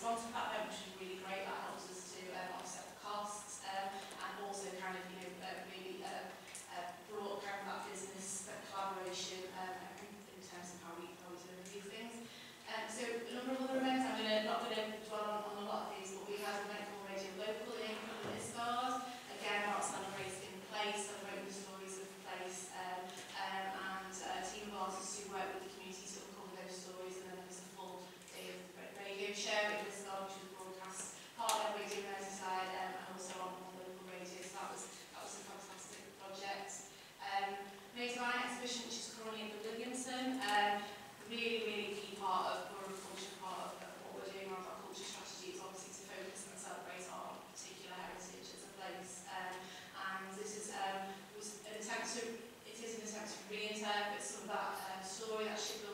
sponsor platform, which is really great. That helps us to um, offset the costs um, and also kind of, you know, uh, really uh, uh, brought kind of that business, that collaboration um, in terms of how we, how we sort of do things. Um, so a number of other events, I'm gonna, not going to dwell on, on a lot of these, but we have an event called Radio Local in this card. Again, about celebrating place, celebrating the stories of the place, um, um, and a uh, team of artists who work with the community to of those stories and then there's a full day of radio show. It was Nutrition, she's currently at the Williamson. Um, really, really key part of rural culture, part of what we're doing around our culture strategy is obviously to focus and celebrate our particular heritage as a place. Um, and this is um, was an attempt to, it is an attempt to reinterpret some of that um, story that she